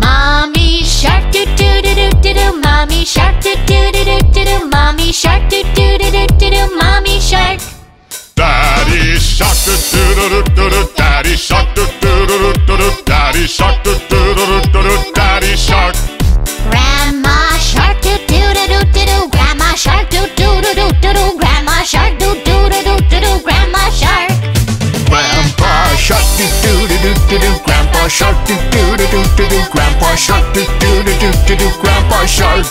Mommy shark do do do do do, mommy shark do do do do do. Daddy shark, daddy shark, daddy shark. Grandma shark, do do do do. Grandma shark, do do do do. Grandma shark, do do do do. Grandma shark. Grandpa shark, do do do do. Grandpa shark, do do do do. Grandpa shark, do do do do. Grandpa shark.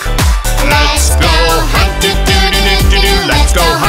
Let's go hunt. Let's go hunt.